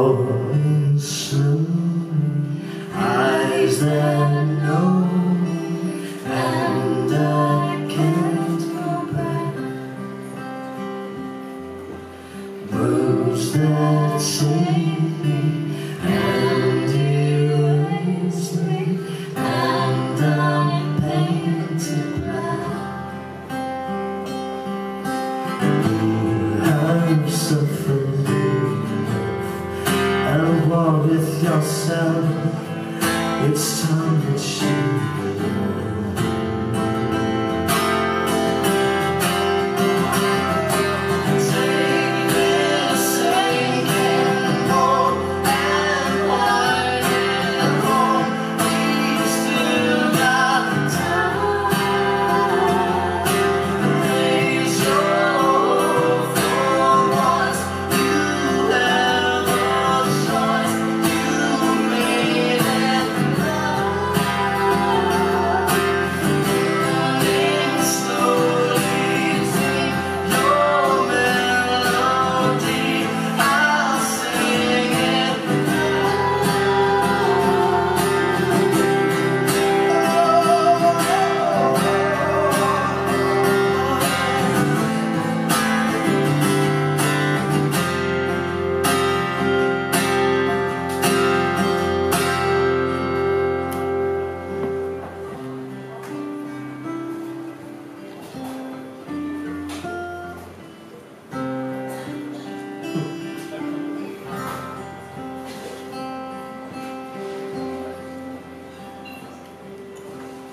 falling. Eyes that know me, and I can't go back. That save me. love It's time that change.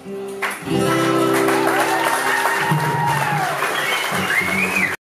Mm-hmm.